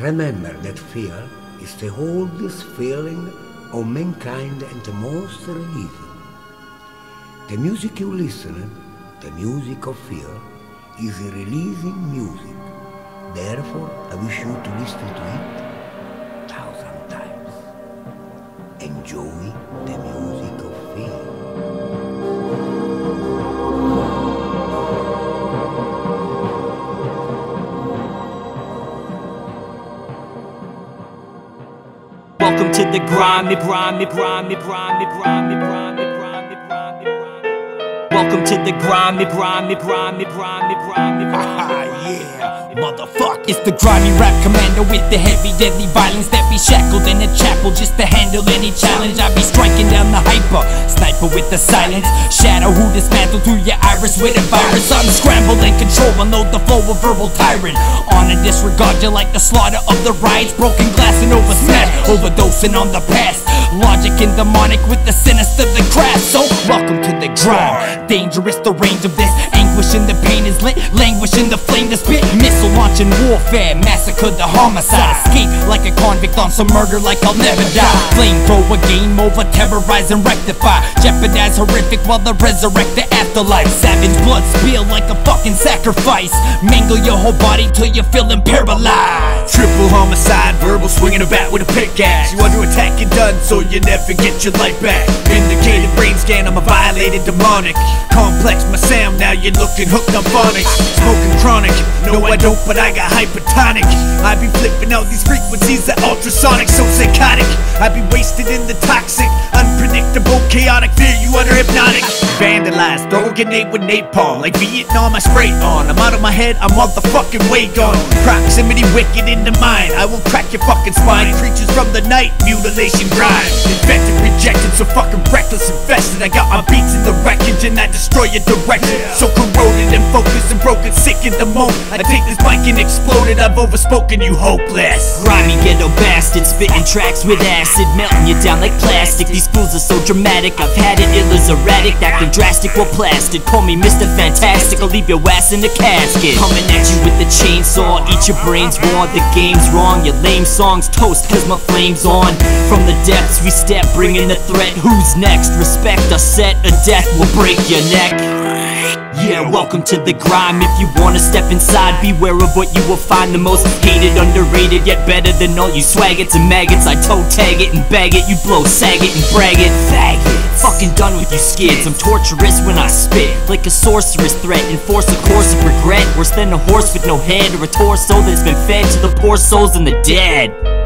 Remember that fear is the oldest feeling of mankind and the most releasing. The music you listen, the music of fear, is a releasing music. Therefore, I wish you to listen to it a thousand times. Enjoy the music of fear. Welcome to the grimy, grimy, grimy, grimy, grimy, grimy, grimy, grimy, grimy. Welcome to the grimy, grimy, grimy, grimy, grimy, grimy. yeah, motherfucker. It's the grimy rap commando with the heavy, deadly violence that be shackled in a chapel just to handle any challenge. I be striking down the hyper, sniper with the silence. Shadow who dismantled through your iris with a virus. Unscramble and control, unload the flow of verbal tyrant. On a disregard you like the slaughter of the riots. Broken glass and over overdosing on the past. Logic and demonic with the sinister, the crass. So, welcome to the grind. Dangerous, the range of this. Anguish and the pain is lit. Languish in the. Warfare. Massacre the homicide. Escape like a convict on some murder, like I'll never die. Flamethrower game over, terrorize and rectify. Jeopardize horrific while they resurrect the afterlife. Savage blood spill like a fucking sacrifice. Mangle your whole body till you're feeling paralyzed. Triple homicide, verbal swinging a bat with a pickaxe. You under attack and done, so you never get your life back. Indicated brain scan, I'm a violated demonic. Complex my sound, now you're looking hooked on phonics. Smoking chronic, no I don't, but I got hypertonic. I be flipping out these frequencies that ultrasonic, so psychotic. I be wasted in the toxic, unpredictable, chaotic fear. You under hypnotic. Vandalized, throw a grenade with napalm, like Vietnam. I spray on. I'm out of my head, I'm motherfucking way gone. Proximity wicked the mind. I will crack your fucking spine. Creatures from the night, mutilation grind. Infected, rejected, so fucking reckless, infested. I got my beats in the wreckage and I destroy your direction. So corroded and focused and broken, sick in the moment. I take this mic and explode it. I've overspoken you, hopeless. Grimy ghetto bastard, spitting tracks with acid, melting you down like plastic. These fools are so dramatic. I've had it ill as erratic, acting drastic or plastic. Call me Mr. Fantastic, I'll leave your ass in the casket. Coming at you with the chainsaw, eat your brains raw. The game's wrong, your lame songs toast, cause my flame's on. From the depths we step, bringing the threat. Who's next? Respect a set, a death will break your neck. Yeah, welcome to the grime. If you wanna step inside, beware of what you will find. The most hated, underrated, yet better than all you swaggots and maggots. I toe tag it and bag it, you blow, sag it and brag it. Faggots. Fucking done with you skids. I'm torturous when I spit, like a sorceress threat. Enforce a course of regret, worse than a horse with no head or a torso that's been fed to the poor souls and the dead.